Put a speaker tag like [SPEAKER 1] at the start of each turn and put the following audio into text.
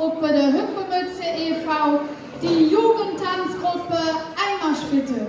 [SPEAKER 1] Tanzgruppe der Hüppemütze e.V., die Jugendtanzgruppe Eimerspitte.